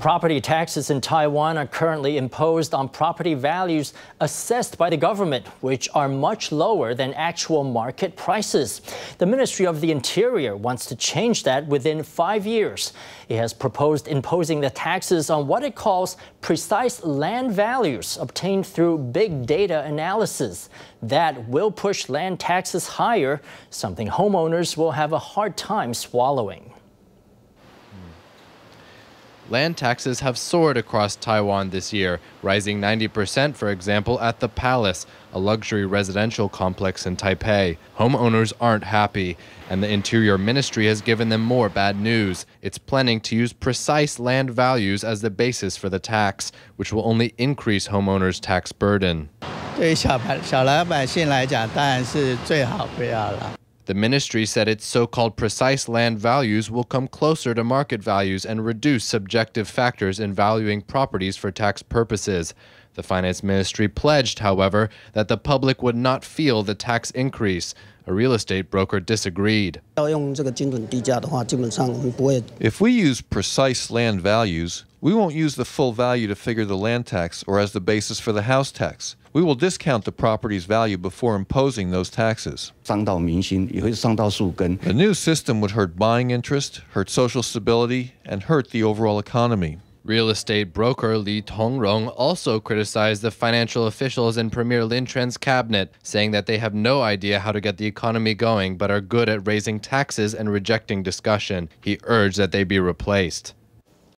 Property taxes in Taiwan are currently imposed on property values assessed by the government, which are much lower than actual market prices. The Ministry of the Interior wants to change that within five years. It has proposed imposing the taxes on what it calls precise land values obtained through big data analysis. That will push land taxes higher, something homeowners will have a hard time swallowing. Land taxes have soared across Taiwan this year, rising 90%, for example, at the Palace, a luxury residential complex in Taipei. Homeowners aren't happy, and the Interior Ministry has given them more bad news. It's planning to use precise land values as the basis for the tax, which will only increase homeowners' tax burden. 对小白小老百姓来讲，当然是最好不要了。 the ministry said its so called precise land values will come closer to market values and reduce subjective factors in valuing properties for tax purposes. The finance ministry pledged, however, that the public would not feel the tax increase. A real estate broker disagreed. If we use precise land values, we won't use the full value to figure the land tax or as the basis for the house tax. We will discount the property's value before imposing those taxes. The new system would hurt buying interest, hurt social stability, and hurt the overall economy. Real estate broker Lee Tung-jung also criticized the financial officials in Premier Lin Chuan's cabinet, saying that they have no idea how to get the economy going but are good at raising taxes and rejecting discussion. He urged that they be replaced.